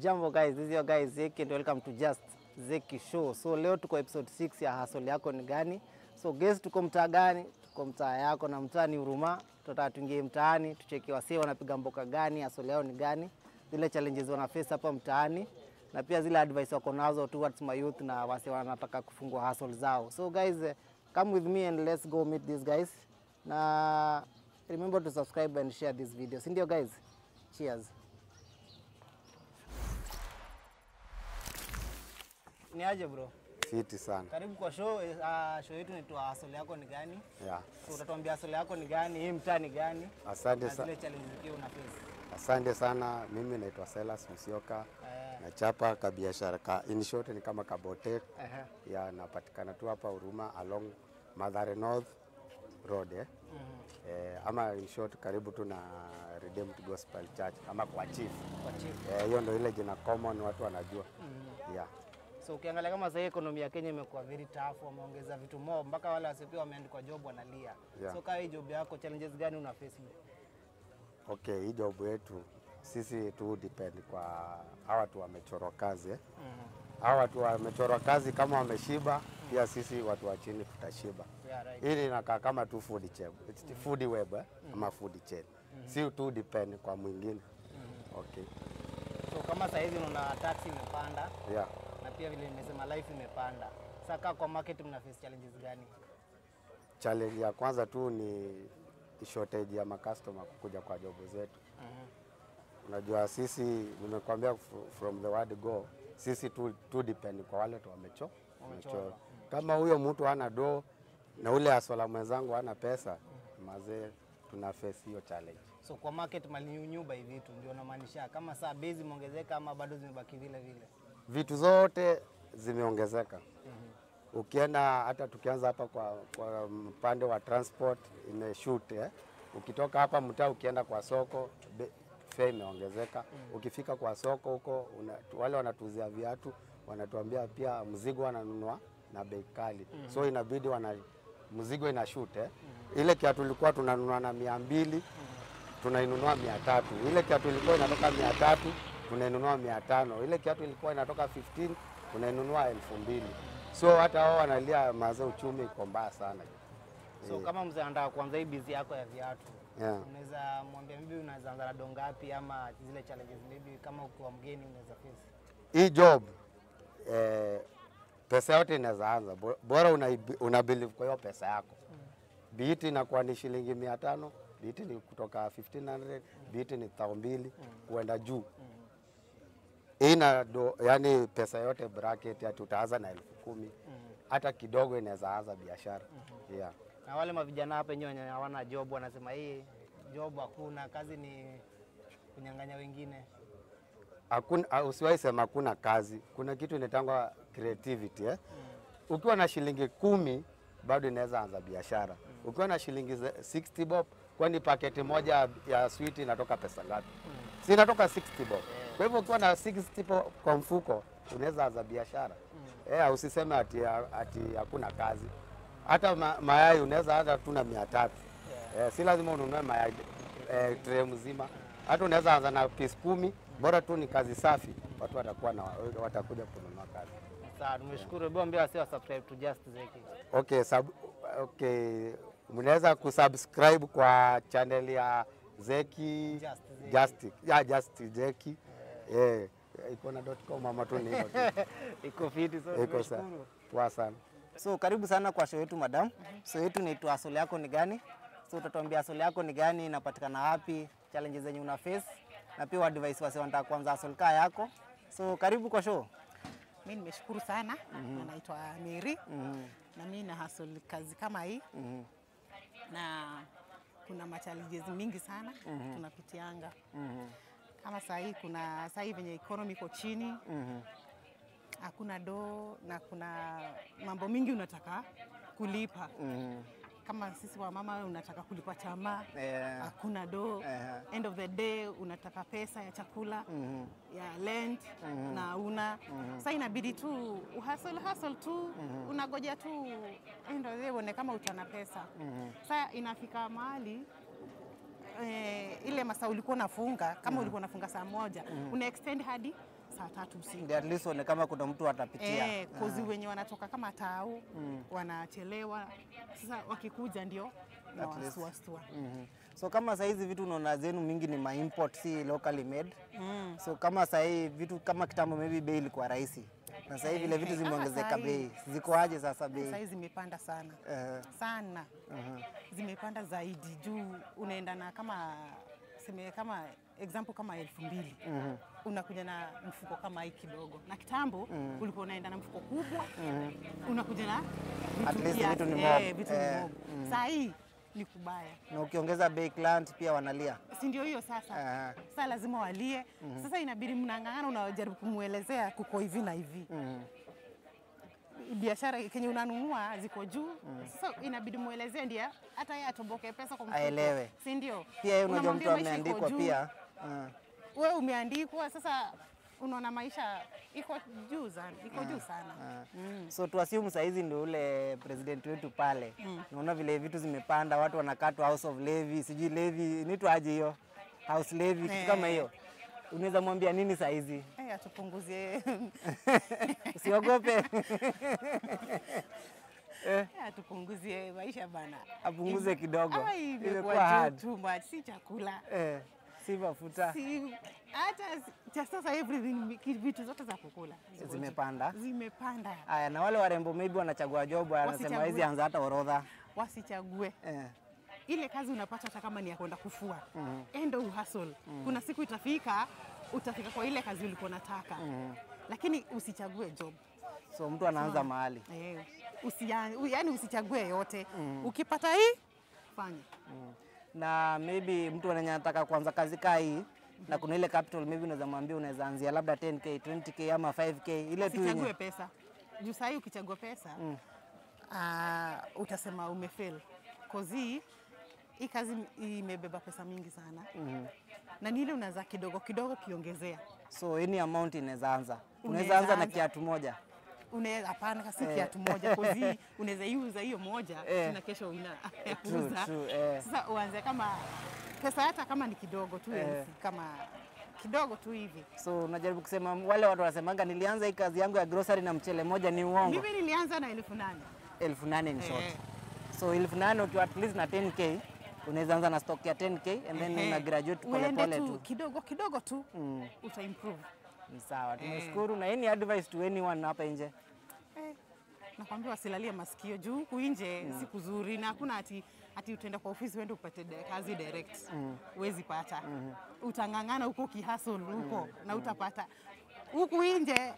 Jambo guys, this is your guy Zeki and welcome to Just Zeki Show. So leo tuko episode 6 ya hustle yako ni gani? So guys, tuko mtaa gani? Tuko mtaa yako na mtaa ni Huruma. Tutataka tuingie mtaani, tucheki wasee wanapiga mboka gani, hustle yao ni gani, zile challenges wana face hapa mtaani na pia zile advice wako nazo towards my youth na wasee wanataka kufungua hustle zao. So guys, come with me and let's go meet these guys. Na remember to subscribe and share this video. Si ndio guys? Cheers. Ni aje bro? Fiti sana Karibu kwa show. Uh, show yetu inaitwa hustle yako ni gani? yeah. So utatuambia hustle yako ni gani, hii mtaa ni gani? Asante, Na sa zile challenge zikiwa una face. asante sana. Mimi naitwa Silas Musyoka, Eh, nachapa kabiashara ka, in short ni kama kabote -huh. ya napatikana tu hapa Huruma along Mathare North Road eh. Mm -hmm. Eh, ama in short karibu tu na Redeemed Gospel Church ama kwa chief Kwa chief. eh, hiyo ndio ile jina common watu wanajua Mm -hmm. yeah. So ukiangalia kama sasa economy ya Kenya imekuwa very tough, wameongeza vitu mob mpaka wale wasiopewa wameandikwa job wanalia. Yeah. So kama job yako challenges gani una face? Okay, hii job yetu sisi tu depend kwa hawa watu wamechorwa kazi eh. -hmm. hawa watu wamechorwa kazi kama wameshiba, pia sisi watu wa chini tutashiba. Yeah, right. Hili inakaa kama tu food chain, It's the food web eh, ama food chain, si tu depend kwa mwingine. mm -hmm. Okay, So kama sasa hivi unaona taxi imepanda yeah. Pia vile nimesema life imepanda. Sasa kwa market mna face challenges gani? Challenge ya kwanza tu ni shortage ya makastoma kukuja kwa jobu zetu. Mhm. Unajua sisi, nimekwambia from the word go, sisi tu, tu depend kwa wale tu wamecho wamecho. Kama huyo mtu hana do na ule asola mwenzangu hana pesa, mazee tuna face hiyo challenge. So kwa market mali new by vitu ndio namaanisha kama saa bei zimeongezeka ama bado zimebaki vile vile. Vitu zote zimeongezeka. Ukienda hata tukianza hapa kwa, kwa mpande wa transport imeshute eh. Ukitoka hapa mtaa ukienda kwa soko fare imeongezeka. Ukifika kwa soko huko wale wanatuzia viatu wanatuambia pia mzigo wananunua na bei kali, mm -hmm. so inabidi wana mzigo ina shoot eh. Ile kiatu ilikuwa tunanunua na mia mbili tunainunua mia tatu. Ile kiatu ilikuwa inatoka mia tatu tunainunua mia tano. Ile kiatu ilikuwa inatoka 15 unainunua elfu mbili. So hata wao wanalia mazee, uchumi iko mbaya sana. So yeah. kama mzee anataka kuanza hii bizi yako ya viatu Yeah. unaweza mwambia mimi unaweza anza na dongapi ama zile challenges maybe kama ukiwa mgeni unaweza face. Hii job eh, pesa yote inaweza anza, bora una, una believe kwa hiyo pesa yako. mm. Biiti inakuwa ni shilingi mia tano, biiti ni kutoka 1500, mm. biti ni thao mbili kuenda juu. Ina do, yani pesa yote bracket ya 2000 na elfu kumi hata kidogo inaweza anza biashara mm -hmm. yeah. Na wale mavijana hapa wenyewe hawana job wanasema hii job hakuna, kazi ni kunyang'anya wengine. Hakuna, ah, usiwahi sema hakuna kazi. Kuna kitu inatangwa creativity eh? mm. Ukiwa na shilingi kumi bado inaweza anza biashara. mm. Ukiwa na shilingi 60 bob, kwani paketi moja ya- switi inatoka pesa ngapi? Si inatoka 60 bob. Kwa hivyo ukiwa na 60 bob kwa mfuko unaweza anza biashara. Eh, usiseme ati ati hakuna kazi. Hata ma, mayai unaweza hata tuna mia tatu. Eh, si lazima ununue mayai eh, tray mzima. Hata unaweza anza na piece kumi, bora tu ni kazi safi, watu watakuwa na watakuja kununua kazi. Sawa, tumeshukuru. Hebu ambia wasio subscribe to Just Zeki. Okay, sub, okay. Mnaweza kusubscribe kwa channel ya Zeki Just Zeki. Just, ya Just Zeki. Eh, iko na .com ama tu ni hivyo. Iko fiti, so Iko sawa. tumeshukuru. Poa sana. So karibu sana kwa show yetu madam. Show yetu inaitwa Hustle yako ni gani? So utatuambia hustle yako ni gani, inapatikana wapi, challenges zenye una face na pia advice wase wanataka kuanza hustle kaa yako. So karibu kwa show. Mi nimeshukuru sana na naitwa Mary Mhm. na mi na hustle kazi kama hii Mhm. na kuna machallenges mingi sana tunapitianga mm -hmm. kama saa hii kuna saa hii venye economy iko chini mm -hmm. hakuna doo na kuna mambo mingi unataka kulipa mm -hmm kama sisi wamama unataka kulipa chama yeah. hakuna doo yeah. end of the day unataka pesa ya chakula mm -hmm. ya lent mm -hmm. na una mm -hmm. sasa inabidi tu uhustle hustle tu unagoja tu end of the day uone kama utana pesa Mm sasa inafika mahali eh, ile masaa ulikuwa unafunga kama mm -hmm. ulikuwa unafunga saa moja mm -hmm. una extend hadi saa tatu usiku at least one kama kuna mtu atapitia. Eh, kozi wenye wanatoka kama tau mm. wanachelewa. Sasa wakikuja ndio na wasuastua. Mhm. So kama saa hizi vitu unaona zenu mingi ni maimport si locally made. Mm. So kama saa hii vitu kama kitambo maybe bei ilikuwa rahisi. Na sasa hivi vile vitu Eh, zimeongezeka bei. Ziko aje sasa Sasa bei? hizi zimepanda sana. Eh, sana, uh -huh. zimepanda zaidi. Juu unaenda na kama seme kama example kama elfu mbili. Unakuja na mfuko kama hii kidogo, na kitambo ulikuwa unaenda na mfuko kubwa. Unakuja na At vitu least vitu ni Eh, vitu Eh, ni mob. Saa hii ni kubaya, na ukiongeza bei client pia wanalia. si ndio? Hiyo sasa Aha. sasa lazima walie. mm -hmm. Sasa inabidi mnang'ang'ana, unajaribu kumwelezea kuko hivi na hivi mm -hmm. biashara kenye unanunua ziko juu. mm -hmm. Sasa inabidi muelezee ndio hata yeye atoboke pesa kwa mfuko, Aelewe. si ndio? Pia yeye unajua mtu ameandikwa pia. Wewe umeandikwa sasa, unaona maisha iko juu sana, iko juu sana. So tu assume saa hizi ndio ule president wetu pale. Naona vile vitu zimepanda, watu wanakatwa house of levy, sijui levy inaitwa aje hiyo? House levy, kitu kama Eh. hiyo. Unaweza mwambia nini saa hizi? Eh, atupunguzie Usiogope. eh, atupunguzie maisha bana, Apunguze kidogo. Ile Imekuwa too much, si chakula Eh, si mafuta si hata cha sasa everything vitu zote za kukula zimepanda. zimepanda, Aya, na wale warembo maybe wanachagua job, Wasichague. hizi anza hata orodha. wasichague Eh. ile kazi unapata hata kama ni ya kwenda kufua mm -hmm. endo uhasol kuna siku itafika utafika kwa ile kazi ulikuwa unataka mm -hmm. lakini usichague job So mtu anaanza mahali. eh, usia, yani usichague yote mm -hmm. ukipata hii fanya na maybe mtu anataka kuanza kazi kaa hii na kuna ile capital maybe unaweza mwambia unaweza anzia labda 10k 20k ama 5k ile tu yenye. pesa. Juu sahii ukichagua pesa mm. uh, utasema umefail. Kozi hii kazi imebeba pesa mingi sana. Mm. na ni ile unaweza kidogo kidogo kiongezea. So any amount inaweza anza. Unaweza anza na kiatu moja unaweza hapana, si kiatu moja kozi unaweza iuza hiyo moja Eh. tena kesho una eh. Sasa uanze kama pesa hata kama ni kidogo tu elfu, kama kidogo tu hivi. so unajaribu kusema wale watu wanasemanga nilianza hii kazi yangu ya grocery na mchele moja ni uongo Mimi nilianza na elfu nane elfu nane in short Eh. so elfu nane ukiwa at least na 10k unaweza anza na stock ya 10k and then una graduate pole polepole tu tu kidogo kidogo tu uta improve. Ni sawa. Tumeshukuru na any advice to anyone hapa nje? Eh, nakwambia wasilalie masikio juu huku nje si kuzuri na hakuna ati ati utaenda kwa ofisi uende upate kazi direct. Uwezi pata. Utang'ang'ana huko kihasol huko na utapata. Huku nje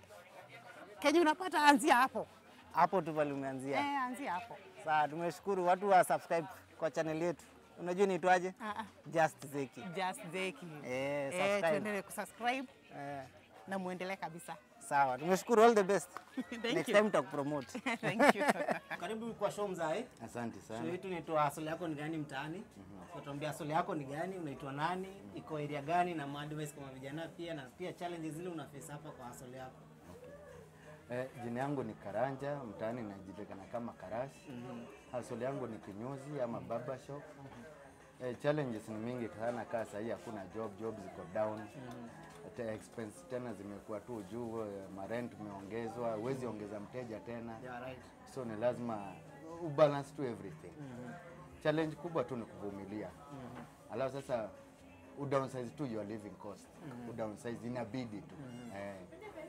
kenye unapata anzia hapo. Hapo tu pale umeanzia. Eh, anzia hapo. Sawa, tumeshukuru. Watu wa subscribe kwa channel yetu. Unajua niitwaje? Ah, ah, Just Zeki. just Zeki. Eh, eh, subscribe. tuendelee kusubscribe. Eh, na muendelee kabisa sawa, tumeshukuru all the best. Thank Next you. time tutakupromote. thank you Karibu kwa show mzae. Asante sana. Show yetu inaitwa Asili yako ni gani mtaani. Utatuambia asili yako ni gani, unaitwa nani, mm -hmm. iko area gani na advice kama vijana pia na pia challenges zile una face hapa kwa asili yako. Okay. Eh, jina yangu ni Karanja, mtaani najulikana kama Karash. Mm -hmm. Asili yangu ni kinyozi ama barber shop. Mm Eh, challenges ni mingi sana, kaa sahii hakuna job, job ziko down. Hata expense tena zimekuwa tu juu, marent umeongezwa, huwezi ongeza mteja tena, Yeah, right. so ni lazima ubalance tu everything. Challenge kubwa tu ni kuvumilia. Alafu sasa udownsize tu your living cost. Udownsize inabidi tu. Eh.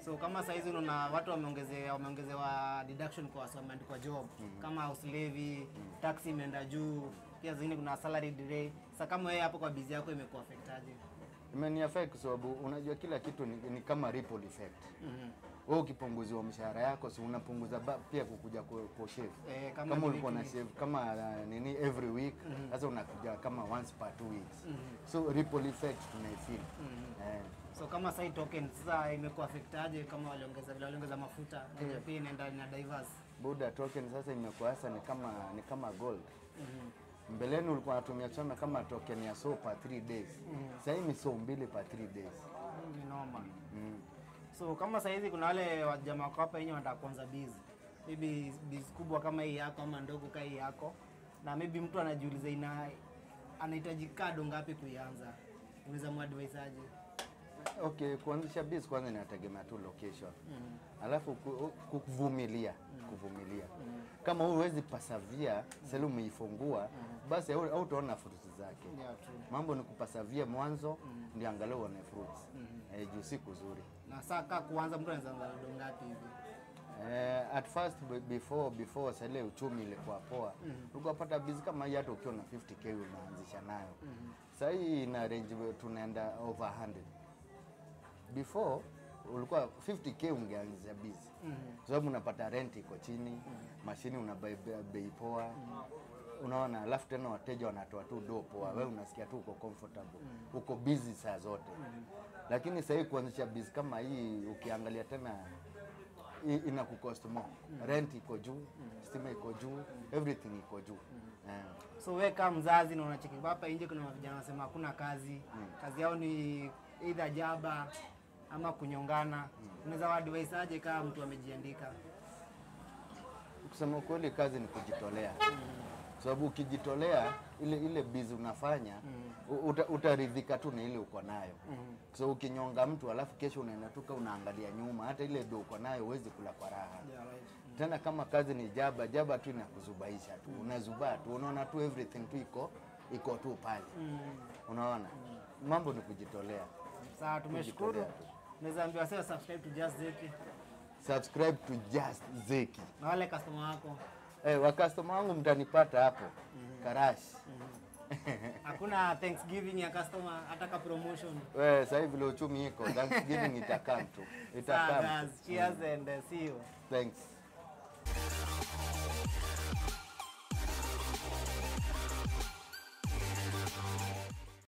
So kama saizi unaona watu wameongezea wameongezewa deduction kwa assignment kwa job kama house levy, tax imeenda juu, pia zingine kuna salary delay. Sasa kama wewe hapo kwa bizi yako imekuwa affect aje? Imeni affect kwa sababu unajua kila kitu ni, ni kama ripple effect. Mm Wewe ukipunguziwa mshahara yako si unapunguza pia kukuja ku- ku shave. Eh, kama kama ulikuwa na shave kama uh, nini every week sasa unakuja kama once per two weeks. Mm -hmm. So ripple effect tunaifeel. Eh, So kama sai token sasa imekuwa affect aje kama waliongeza vile waliongeza mafuta, mm. pia inaenda ina diverse. Buda token sasa imekuwa sasa ni kama ni kama gold. Mbeleni ulikuwa unatumia chana kama token ya so pa 3 days. Sasa hii ni so mbili pa 3 days. Ni noma. Mm. So kama saizi kuna wale wajamaa wako hapa yenye wanataka kuanza biz. Maybe biz kubwa kama hii yako ama ndogo kama hii yako. Na maybe mtu anajiuliza ina anahitaji kado ngapi kuianza. Unaweza mwadvise aje? Okay, kuanzisha biz kwanza inategemea tu location. Alafu kuvumilia ku- kuvumilia, kuvumilia. Kama huwezi pasavia seli umeifungua, basi au utaona fruits zake. Mambo ni kupasavia mwanzo ndio angalau uone fruits. Eh, juu si kuzuri. Na saka kuanza mtu anaweza anza na do ngapi hivi? Eh, at first before before sale uchumi ilikuwa poa ulikuwa pata bizi kama hii hata ukiwa na 50k unaanzisha nayo sasa hii ina range tunaenda over 100 before ulikuwa 50k ungeanzia bizi kwa sababu unapata rent iko chini mm. mashini una bei poa poa unaona alafu tena wateja wanatoa tu do poa wewe unasikia tu uko comfortable mm. uko busy saa zote mm. lakini sasa hii kuanzisha bizi kama hii ukiangalia tena ina kucost more. Rent iko juu, mm. stima iko juu, mm. everything iko juu. mm. yeah. So we kama mzazi na unacheki hapa nje, kuna vijana wanasema hakuna kazi, mm. kazi yao ni either jaba ama kunyongana. Unaweza waadvise aje kama mtu amejiandika? Kusema kweli kazi ni kujitolea. Kwa sababu ukijitolea ile ile bizi unafanya u- uta, utaridhika tu na ile uko nayo. Kwa sababu ukinyonga mtu alafu kesho unaenda tuka unaangalia nyuma, hata ile ndio uko nayo huwezi kula kwa raha. Yeah, right. Tena kama kazi ni jaba, jaba tu inakuzubaisha tu, unazubaa tu, unaona tu everything tu iko iko tu pale. Unaona, mambo ni kujitolea. Sawa, tumeshukuru. Unaweza ambiwa sasa subscribe to Just Zeki Subscribe to Just Zeki. na wale customer wako. Eh, wa customer wangu mtanipata hapo Mm -hmm. Karash. Mm -hmm. Hakuna Thanksgiving ya customer hata ka promotion. Wewe sasa hivi vile uchumi iko, Thanksgiving itakam tu, itakam Cheers mm. and uh, see you. Thanks.